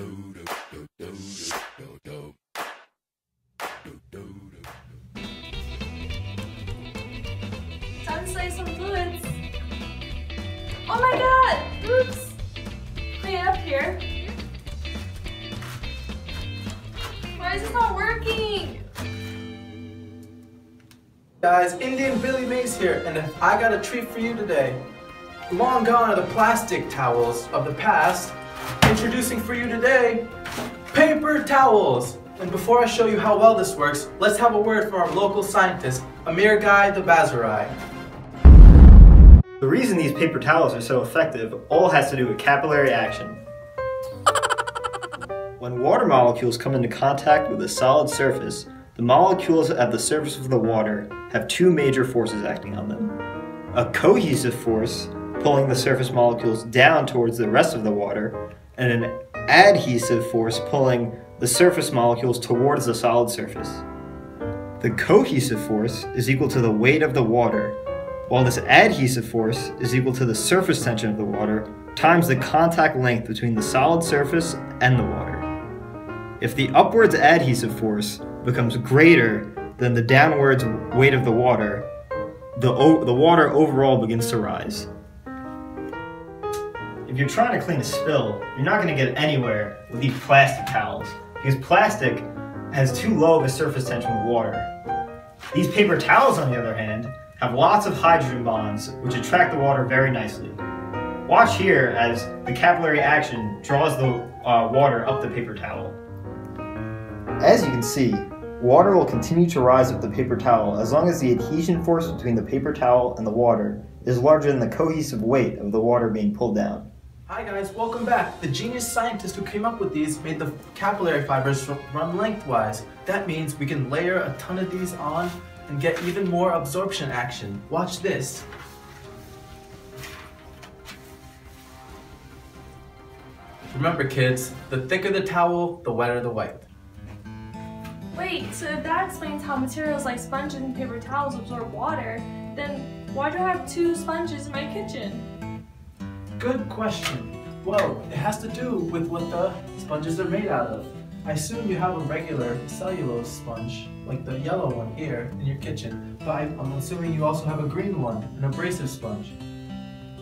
Time to save some fluids. Oh my god! Oops! Clean up here. Why is this not working? Guys, Indian Billy Mays here, and I got a treat for you today. Long gone are the plastic towels of the past. Introducing for you today, paper towels. And before I show you how well this works, let's have a word from our local scientist, Amir Guy the Basrai. The reason these paper towels are so effective all has to do with capillary action. When water molecules come into contact with a solid surface, the molecules at the surface of the water have two major forces acting on them. A cohesive force, pulling the surface molecules down towards the rest of the water, and an adhesive force pulling the surface molecules towards the solid surface. The cohesive force is equal to the weight of the water, while this adhesive force is equal to the surface tension of the water times the contact length between the solid surface and the water. If the upwards adhesive force becomes greater than the downwards weight of the water, the, the water overall begins to rise. If you're trying to clean a spill, you're not going to get anywhere with these plastic towels because plastic has too low of a surface tension with water. These paper towels, on the other hand, have lots of hydrogen bonds which attract the water very nicely. Watch here as the capillary action draws the uh, water up the paper towel. As you can see, water will continue to rise up the paper towel as long as the adhesion force between the paper towel and the water is larger than the cohesive weight of the water being pulled down. Hi guys, welcome back. The genius scientist who came up with these made the capillary fibers run lengthwise. That means we can layer a ton of these on and get even more absorption action. Watch this. Remember kids, the thicker the towel, the wetter the wipe. Wait, so if that explains how materials like sponges and paper towels absorb water, then why do I have two sponges in my kitchen? Good question. Well, it has to do with what the sponges are made out of. I assume you have a regular cellulose sponge, like the yellow one here in your kitchen, but I'm assuming you also have a green one, an abrasive sponge.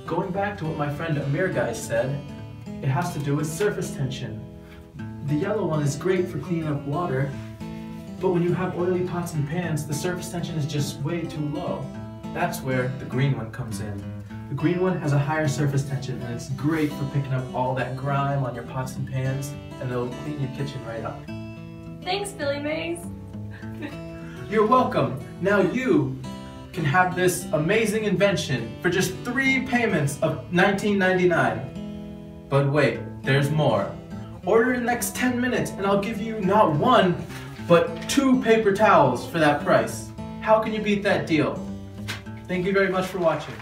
Going back to what my friend Amir Guy said, it has to do with surface tension. The yellow one is great for cleaning up water, but when you have oily pots and pans, the surface tension is just way too low. That's where the green one comes in. The green one has a higher surface tension and it's great for picking up all that grime on your pots and pans and it'll clean your kitchen right up. Thanks, Billy Mays. You're welcome. Now you can have this amazing invention for just three payments of $19.99. But wait, there's more. Order in the next 10 minutes and I'll give you not one, but two paper towels for that price. How can you beat that deal? Thank you very much for watching.